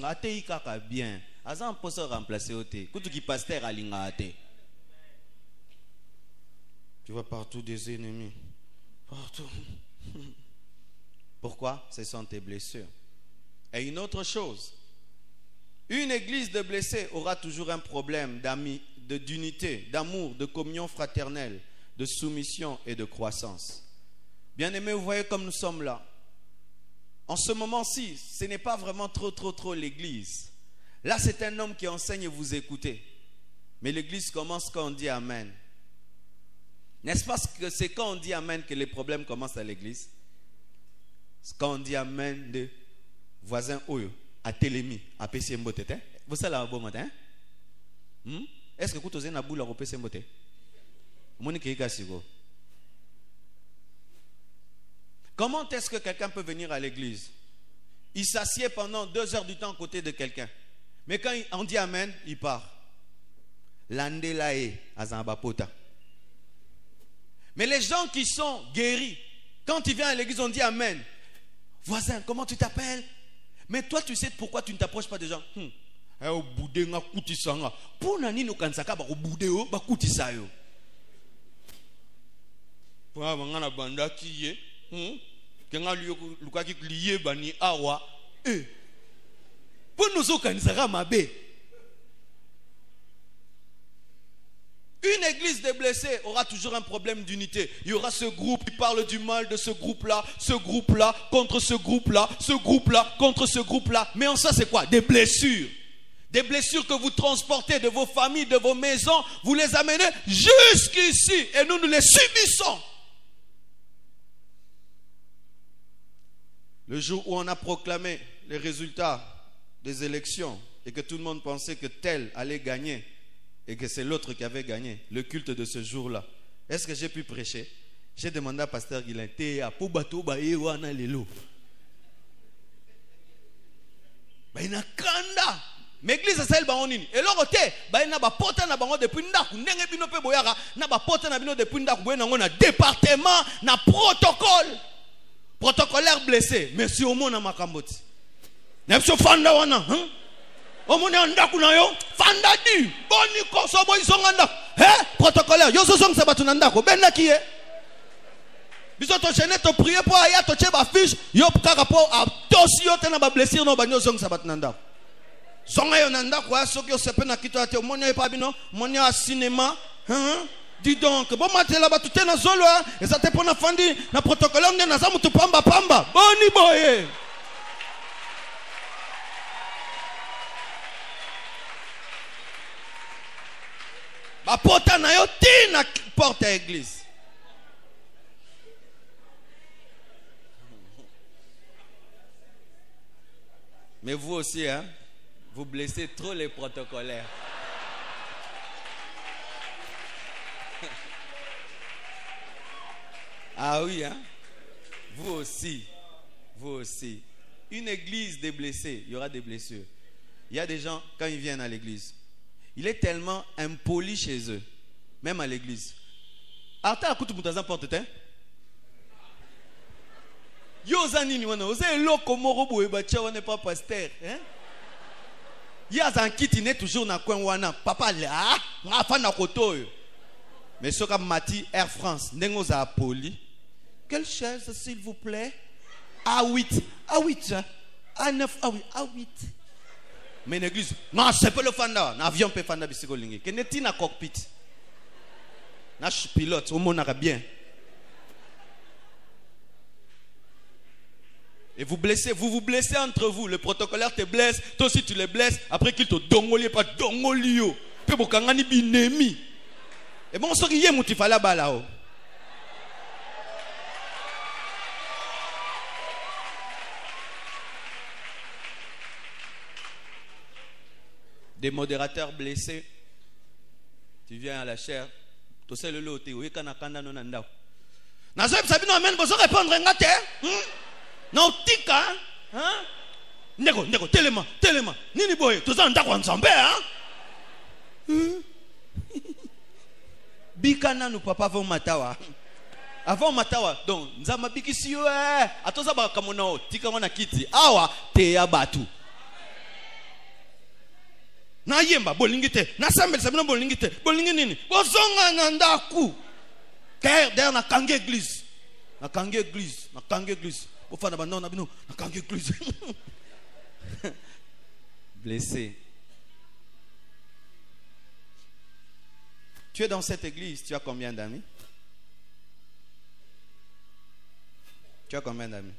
bien. Azan poso remplacer ote. Kutu qui pasteur alinga. Tu vois partout des ennemis. Partout. Pourquoi? Ce sont tes blessures. Et une autre chose. Une église de blessés aura toujours un problème d'unité, d'amour, de communion fraternelle, de soumission et de croissance. Bien aimés, vous voyez comme nous sommes là. En ce moment-ci, ce n'est pas vraiment trop, trop, trop l'église. Là, c'est un homme qui enseigne et vous écoutez. Mais l'église commence quand on dit Amen. N'est-ce pas que c'est quand on dit Amen que les problèmes commencent à l'église? C'est quand on dit Amen de voisin Oyo, à Télémi, à PC Mbote. Vous savez là, bon matin hmm? Est-ce que vous avez une boule à PC Comment est-ce que quelqu'un peut venir à l'église? Il s'assied pendant deux heures du temps à côté de quelqu'un. Mais quand on dit Amen, il part. Landelae Azambapota. Mais les gens qui sont guéris, quand ils viennent à l'église, on dit Amen. Voisin, comment tu t'appelles? Mais toi, tu sais pourquoi tu ne t'approches pas des gens? Hmm. Pour nani no kansaka ba obude o ba kiye. Hmm? Bani awa. Eh. Une église de blessés aura toujours un problème d'unité. Il y aura ce groupe qui parle du mal de ce groupe-là, ce groupe-là contre ce groupe-là, ce groupe-là contre ce groupe-là. Mais en ça, c'est quoi? Des blessures. Des blessures que vous transportez de vos familles, de vos maisons, vous les amenez jusqu'ici et nous nous les subissons. Le jour où on a proclamé les résultats des élections et que tout le monde pensait que tel allait gagner et que c'est l'autre qui avait gagné, le culte de ce jour-là, est-ce que j'ai pu prêcher? J'ai demandé à Pasteur Guilain. Baina kanda, mais église esali bango nini. Eloko te baye na bapota na bango depuis ndako ndenge bino mpe boyaka na bapota na bino depuis ndako boye nango na département na protocole protocolaire blessé. Si omona makambo ti na biso fanda wana hein? omoni ya ndako na yo. Fanda di boni koso boyisonga ndako e protocolaire. Yo ozozongisa bato na ndako obendaki ye biso togene toprie mpo aya totie bafiche yo kaka mpo atosi yo te na bablessire na obandi ozongisa bato na ndako zonga yo na ndako ya soki osepe na kito ya te omoni yo epa bino. Omoni yo ya cinéma? Dis donc bomatela bato te na zolo ya eza te mpo nafandi na protocolaire nde naza motu pambapamba boni boye bapota na yo porte ya église mais vous aussi hein vous blessez trop les protocolaires ah oui hein vous aussi vous aussi une église des blessés il y aura des blessures il y a des gens quand ils viennent à l'église il est tellement impoli chez eux, même à l'église. Ata akutu mutaza porte te. Yo za nini wana, oza eloko moko boye batia wana pas pasteur, hein? Ya za nkiti ne toujours na coin wana, papa la, nga fa na koto oyo. Mais soka mati Air France, ndenge oza poli. Quelle chaise s'il vous plaît? A8, A8, A9, A8, A8. mais na église na sepele ofanda na avion mpe fanda bisika olingi kende ti na cockpit? Na pilote omonaka bien Et vous blessez, vous vous blessez entre vous. Le protocolaire te blesse, toi aussi tu les blesses. Après qu'il te dongoli, pas dongolio. Pe bokangani binemi. Et bon, ce qui est moutifala balao. des modérateurs blessés. Tu viens à la chair. Tu sais le lot, tu es kana kanda non andao. Nazoe sabino amen bozo répondre ngate. Na telema. Nini boy, tu za ndako hein? Bika nanu papa avant matawa. Avant matawa, donc nzama bikisi yo eh. Atoza ba kamona o, tika wana kiti. Awa te ya batu. nayemba bolingi te nasambelisa bino bolingi te bolingi nini bozonga na ndaku dere nakangi église nakangi église nakangi église bofanda bandao na bino nakangi église blessé tu es dans cette église tu as combien d'amis? Tu as combien d'amis?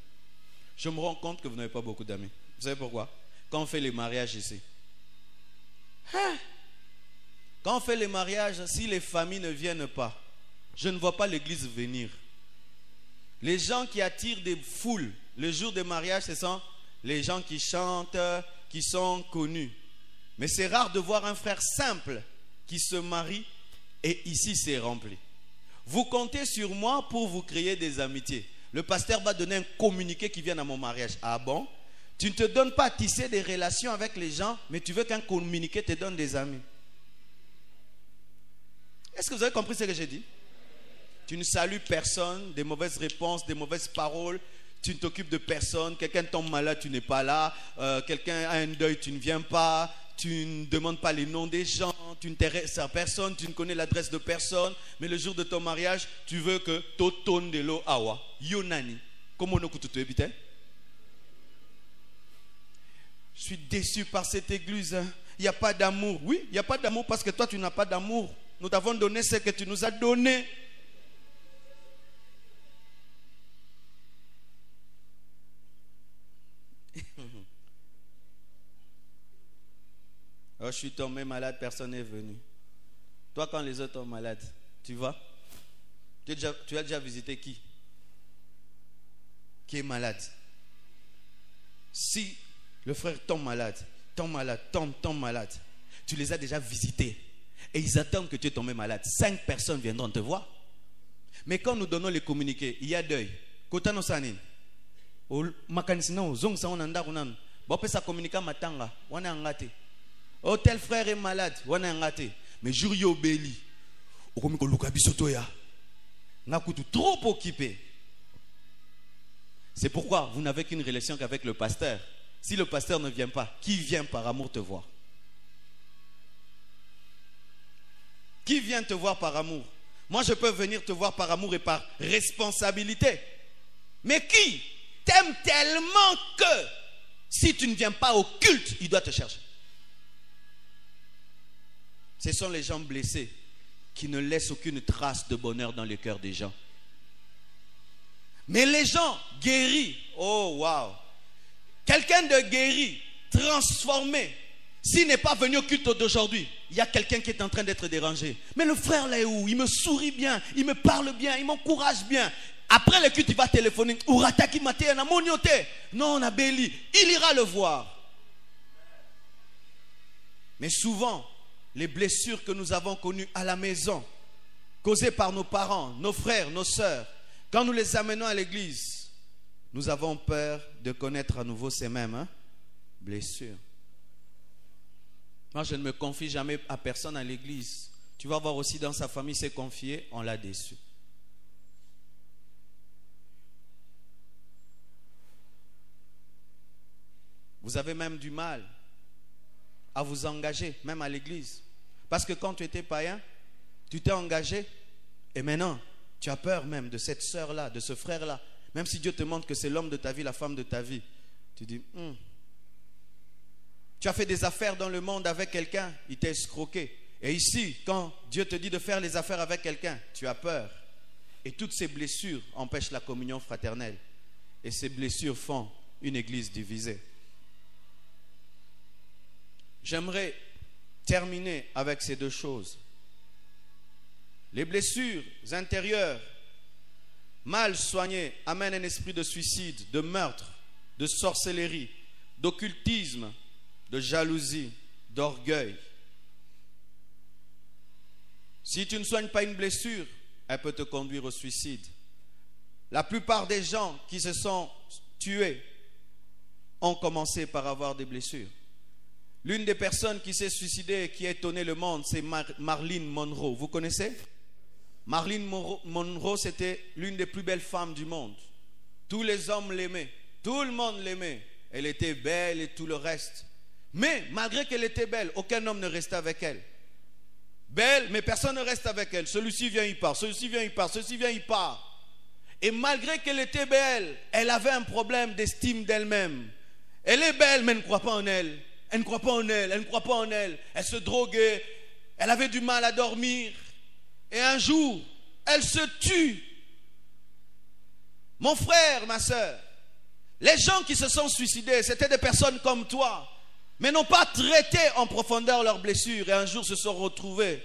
Je me rends compte que vous n'avez pas beaucoup d'amis. Vous savez pourquoi? Quand on fait les mariages ici. Quand on fait les mariages, si les familles ne viennent pas, je ne vois pas l'église venir. Les gens qui attirent des foules le jour des mariages, ce sont les gens qui chantent, qui sont connus. Mais c'est rare de voir un frère simple qui se marie et ici c'est rempli. Vous comptez sur moi pour vous créer des amitiés. Le pasteur va donner un communiqué qui vient à mon mariage. Ah bon? Tu ne te donnes pas tisser des relations avec les gens, mais tu veux qu'un communiqué te donne des amis. Est-ce que vous avez compris ce que j'ai dit? Tu ne salues personne, des mauvaises réponses, des mauvaises paroles. Tu ne t'occupes de personne. Quelqu'un tombe malade, tu n'es pas là. Euh, Quelqu'un a un deuil, tu ne viens pas. Tu ne demandes pas les noms des gens. Tu ne t'intéresses à personne. Tu ne connais l'adresse de personne. Mais le jour de ton mariage, tu veux que Toton de l'eau awa. Yonani. Comment on je suis déçu par cette église. Il n'y a pas d'amour. Oui, il n'y a pas d'amour parce que toi, tu n'as pas d'amour. Nous t'avons donné ce que tu nous as donné. Oh, je suis tombé malade, personne n'est venu. Toi, quand les autres sont malades, tu vois tu as, déjà, visité qui? Qui est malade? Si le frère tombe malade, tombe malade, tombe, tombe malade. Tu les as déjà visités. Et ils attendent que tu es tombé malade. Cinq personnes viendront te voir. Mais quand nous donnons les communiqués, il y a deuil. Kotano sanin. makanisina zong sa onanda kunan. Matanga, wana ngate. Oh, tel frère est malade. wana yanga te. Mais jour yo okomi koluka biso toya. Nga kutu trop occupé. C'est pourquoi vous n'avez qu'une relation qu'avec le pasteur. Si le pasteur ne vient pas qui vient par amour te voir? Qui vient te voir par amour? Moi je peux venir te voir par amour et par responsabilité. Mais qui? T'aime tellement que si tu ne viens pas au culte il doit te chercher ce sont les gens blessés qui ne laissent aucune trace de bonheur dans le cœur des gens. Mais les gens guéris, oh waouh, quelqu'un de guéri, transformé, s'il n'est pas venu au culte d'aujourd'hui, il y a quelqu'un qui est en train d'être dérangé. Mais le frère là est où? Il me sourit bien, il me parle bien, il m'encourage bien. Après le culte, il va téléphoner. Non, on a Béli. Il ira le voir. Mais souvent, les blessures que nous avons connues à la maison, causées par nos parents, nos frères, nos sœurs, quand nous les amenons à l'église, nous avons peur de connaître à nouveau ces mêmes hein, blessures. Moi, je ne me confie jamais à personne à l'église. Tu vas voir aussi dans sa famille, s'est confié, on l'a déçu. Vous avez même du mal à vous engager, même à l'église. Parce que quand tu étais païen, tu t'es engagé et maintenant, tu as peur même de cette sœur-là, de ce frère-là. Même si Dieu te montre que c'est l'homme de ta vie, la femme de ta vie. Tu dis, hmm. tu as fait des affaires dans le monde avec quelqu'un, il t'a escroqué. Et ici, quand Dieu te dit de faire les affaires avec quelqu'un, tu as peur. Et toutes ces blessures empêchent la communion fraternelle. Et ces blessures font une église divisée. J'aimerais terminer avec ces deux choses. Les blessures intérieures mal soignées amènent un esprit de suicide, de meurtre, de sorcellerie, d'occultisme, de jalousie, d'orgueil. Si tu ne soignes pas une blessure, elle peut te conduire au suicide. La plupart des gens qui se sont tués ont commencé par avoir des blessures. L'une des personnes qui s'est suicidée et qui a étonné le monde, c'est Marlene Monroe. Vous connaissez? Marlene Monroe, c'était l'une des plus belles femmes du monde. Tous les hommes l'aimaient. Tout le monde l'aimait. Elle était belle et tout le reste. Mais malgré qu'elle était belle, aucun homme ne restait avec elle. Belle, mais personne ne reste avec elle. Celui-ci vient, il part. Celui-ci vient, il part. Celui-ci vient, il part. Et malgré qu'elle était belle, elle avait un problème d'estime d'elle-même. Elle est belle, mais ne croit pas en elle. Elle ne croit pas en elle, elle ne croit pas en elle. Elle se droguait, elle avait du mal à dormir. Et un jour, elle se tue. Mon frère, ma soeur, les gens qui se sont suicidés, c'était des personnes comme toi, mais n'ont pas traité en profondeur leurs blessures et un jour se sont retrouvés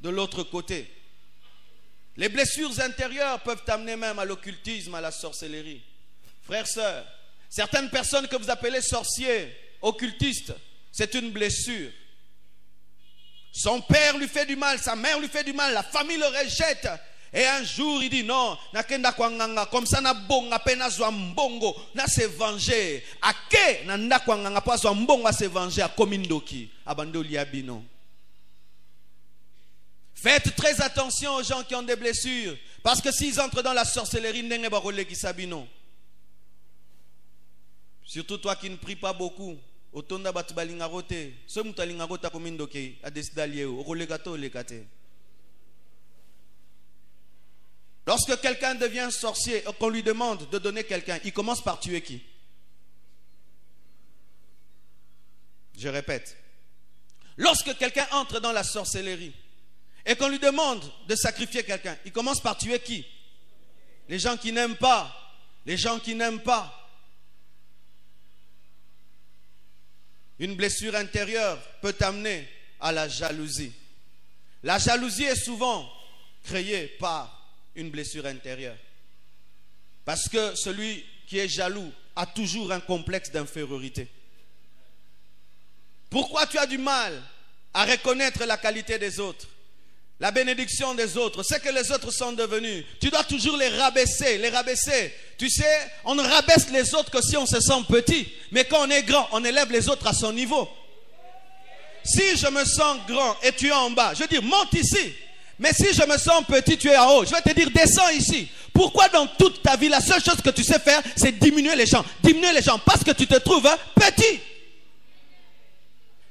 de l'autre côté. Les blessures intérieures peuvent amener même à l'occultisme, à la sorcellerie. Frères, sœurs, certaines personnes que vous appelez sorciers, occultiste, c'est une blessure. Son père lui fait du mal, sa mère lui fait du mal, la famille le rejette. Et un jour, il dit non, comme ça na bonga pe zwa na se venger. Ake na nda kwanganga pa zwa mbongo a se venger a komindoki abandoli abino. Faites très attention aux gens qui ont des blessures parce que s'ils entrent dans la sorcellerie ndenge ba ki sabino. Surtout toi qui ne pries pas beaucoup. Lorsque quelqu'un devient sorcier qu'on lui demande de donner quelqu'un il commence par tuer qui? Je répète. Lorsque quelqu'un entre dans la sorcellerie et qu'on lui demande de sacrifier quelqu'un il commence par tuer qui? Les gens qui n'aiment pas. Les gens qui n'aiment pas Une blessure intérieure peut amener à la jalousie. La jalousie est souvent créée par une blessure intérieure. Parce que celui qui est jaloux a toujours un complexe d'infériorité. Pourquoi tu as du mal à reconnaître la qualité des autres? La bénédiction des autres, ce que les autres sont devenus. Tu dois toujours les rabaisser, les rabaisser. Tu sais, on ne rabaisse les autres que si on se sent petit. Mais quand on est grand, on élève les autres à son niveau. si je me sens grand et tu es en bas, je dire, monte ici. Mais si je me sens petit, tu es en haut. Je vais te dire, descends ici. Pourquoi dans toute ta vie, la seule chose que tu sais faire, c'est diminuer les gens? Diminuer les gens parce que tu te trouves hein, petit.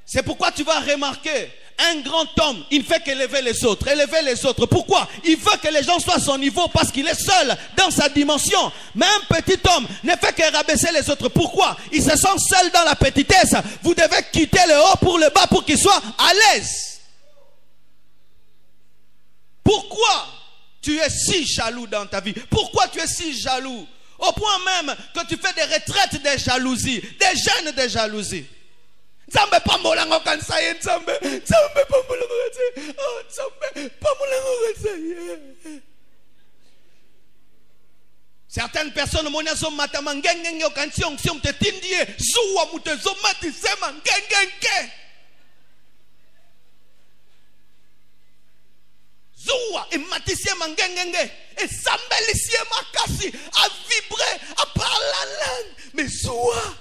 C'est pourquoi tu vas remarquer, un grand homme, il ne fait qu'élever les autres, élever les autres. Pourquoi? Il veut que les gens soient à son niveau parce qu'il est seul dans sa dimension. Mais un petit homme ne fait que rabaisser les autres. Pourquoi? Il se sent seul dans la petitesse. Vous devez quitter le haut pour le bas pour qu'il soit à l'aise. Pourquoi tu es si jaloux dans ta vie? Pourquoi tu es si jaloux? Au point même que tu fais des retraites de jalousie, des jeûnes de jalousie. Nzambe pambolango kanisa ye nzambe. Nzambe pambolango kanisa oh nzambe pambolango kanisa ye. Certaines personnes moni azomatama ngengenge okanisi onction moto etindi ye. Zuwa moto ezomatisema ngengenge zuwa ematisi ye mangengenge esambelisi ye makasi avibre aparla langue mais zuwa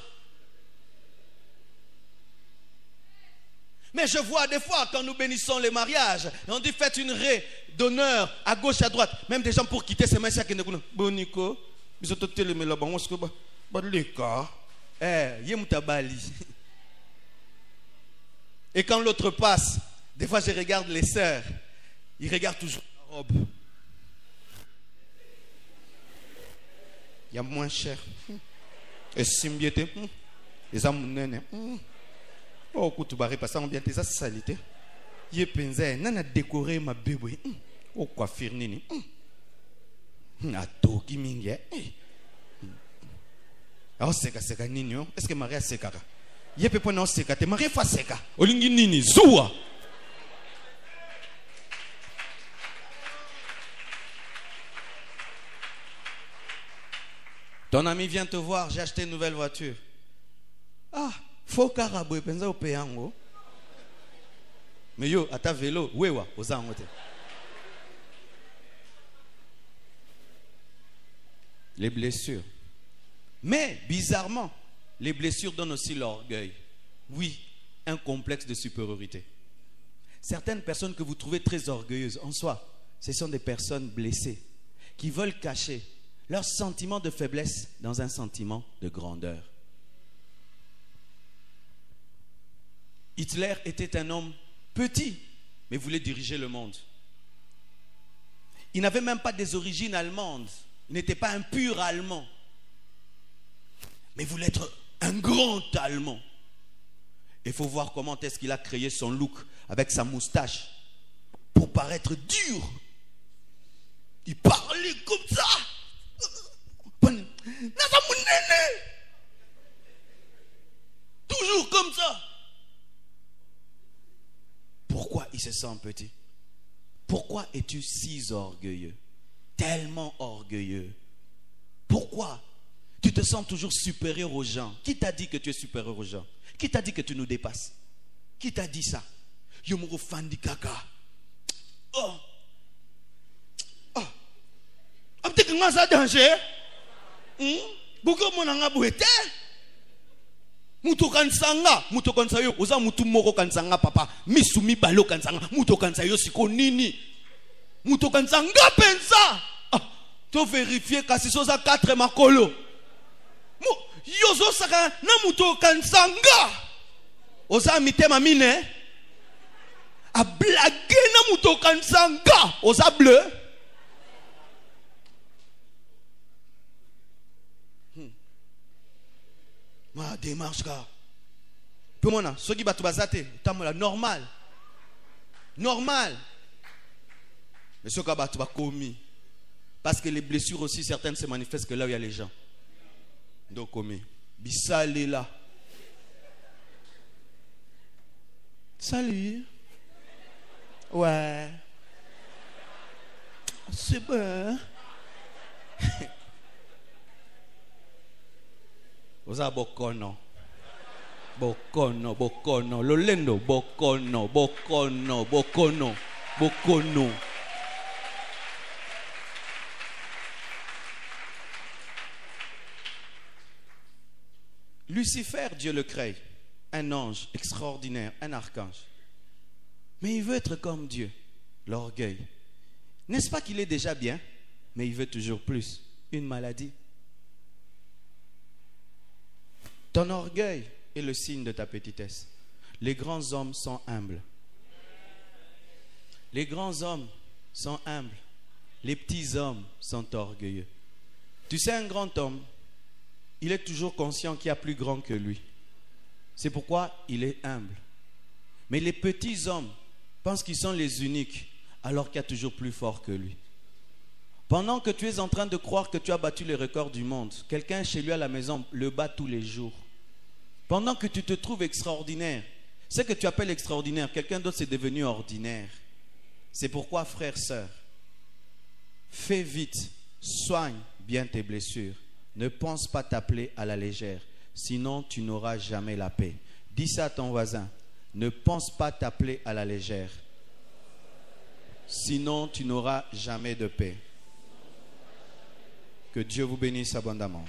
Mais je vois des fois, quand nous bénissons les mariages, on dit faites une raie d'honneur à gauche, à droite. Même des gens pour quitter ces mains, qui ne Bonico, ils ont tout les là-bas. Les cas. Eh. Et quand l'autre passe, des fois je regarde les sœurs, ils regardent toujours la robe. Il y a moins cher. Et simbiété. Les hommes, oh kutu barepasa yango bien te eza sali te ye mpenza ye nani adekore mabe boye mm. ocoiffure nini. Mm. atoki mingi e aosekaseka nini o estce marie asekaka ye mpe mpona oseka te marie fo aseka olingi nini zuwa Ton ami vient te voir, j'ai acheté une nouvelle voiture. Ah, fo kaka boye mpenza yango. Yo ata velo wewa oza les blessures. Mais bizarrement les blessures donnent aussi l'orgueil. Oui un complexe de supériorité. Certaines personnes que vous trouvez très orgueilleuses en soi ce sont des personnes blessées qui veulent cacher leur sentiment de faiblesse dans un sentiment de grandeur Hitler était un homme petit, mais voulait diriger le monde. Il n'avait même pas des origines allemandes. Il n'était pas un pur allemand. Mais voulait être un grand allemand. Il faut voir comment est-ce qu'il a créé son look avec sa moustache pour paraître dur. Il parlait comme ça. Toujours comme ça. Pourquoi il se sent petit? Pourquoi es-tu si orgueilleux? Tellement orgueilleux. Pourquoi tu te sens toujours supérieur aux gens? Qui t'a dit que tu es supérieur aux gens? Qui t'a dit que tu nous dépasses? Qui t'a dit ça? Yomoro Fandi Kaka. Oh. Oh. Que ça danger Beaucoup de monde mutu okanisa nga mutu okanisa yo oza mutu moko okanisa nga papa. Misu mibale okanisa nga mutu okanisa yo siko nini? Mutu okanisa nga mpenza! Ah, toverifie kasi so oza 4 makolo yo ozosaka na mutu okanisa nga. Oza mitema mine. Ablage na mutu okanisa nga. Oza bleu ma démarche ka mpe mona soki bato baza te otambola normal. Normal. Mais soki bato bakomi parce que les blessures aussi certaines se manifestent que là où il y a les gens. Ndo komi bisalela salut. Ouais. C'est bon oza bokono lolendo bokono bokono bokono bokono Lucifer, Dieu le crée, un ange extraordinaire, un archange. Mais il veut être comme Dieu, l'orgueil. N'est-ce pas qu'il est déjà bien, mais il veut toujours plus, une maladie. Ton orgueil est le signe de ta petitesse. Les grands hommes sont humbles. Les grands hommes sont humbles. Les petits hommes sont orgueilleux. Tu sais, un grand homme, il est toujours conscient qu'il y a plus grand que lui. C'est pourquoi il est humble. Mais les petits hommes pensent qu'ils sont les uniques, alors qu'il y a toujours plus fort que lui. Pendant que tu es en train de croire que tu as battu les records du monde, quelqu'un chez lui à la maison le bat tous les jours. Pendant que tu te trouves extraordinaire, ce que tu appelles extraordinaire, quelqu'un d'autre c'est devenu ordinaire. C'est pourquoi, frère, sœur, fais vite, soigne bien tes blessures. Ne pense pas t'appeler à la légère, sinon tu n'auras jamais la paix. Dis ça à ton voisin. Ne pense pas t'appeler à la légère, sinon tu n'auras jamais de paix. Que Dieu vous bénisse abondamment.